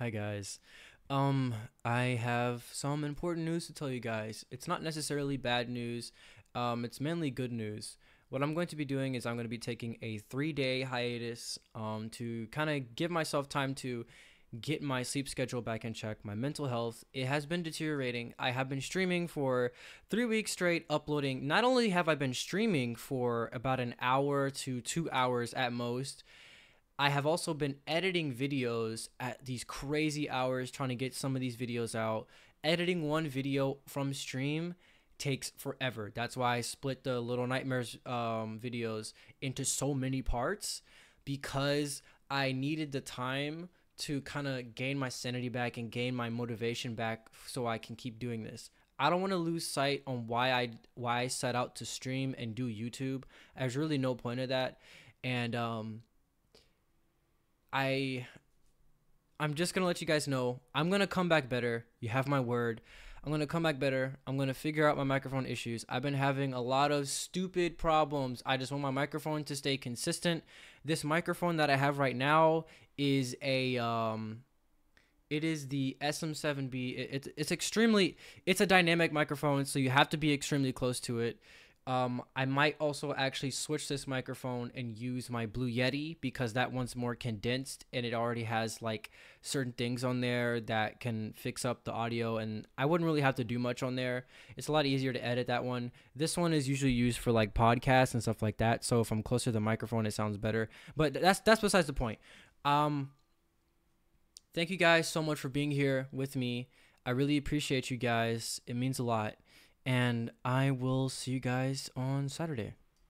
Hi guys. Um I have some important news to tell you guys. It's not necessarily bad news. Um it's mainly good news. What I'm going to be doing is I'm going to be taking a 3-day hiatus um to kind of give myself time to get my sleep schedule back in check, my mental health. It has been deteriorating. I have been streaming for 3 weeks straight uploading. Not only have I been streaming for about an hour to 2 hours at most, I have also been editing videos at these crazy hours trying to get some of these videos out. Editing one video from stream takes forever. That's why I split the Little Nightmares um, videos into so many parts because I needed the time to kind of gain my sanity back and gain my motivation back so I can keep doing this. I don't want to lose sight on why I why I set out to stream and do YouTube. There's really no point of that. And um I I'm just gonna let you guys know I'm gonna come back better. You have my word. I'm gonna come back better. I'm gonna figure out my microphone issues. I've been having a lot of stupid problems. I just want my microphone to stay consistent. This microphone that I have right now is a um it is the SM7B. It, it's it's extremely it's a dynamic microphone, so you have to be extremely close to it. Um, I might also actually switch this microphone and use my Blue Yeti because that one's more condensed and it already has like certain things on there that can fix up the audio and I wouldn't really have to do much on there. It's a lot easier to edit that one. This one is usually used for like podcasts and stuff like that. So if I'm closer to the microphone, it sounds better. But that's that's besides the point. Um, thank you guys so much for being here with me. I really appreciate you guys. It means a lot and I will see you guys on Saturday.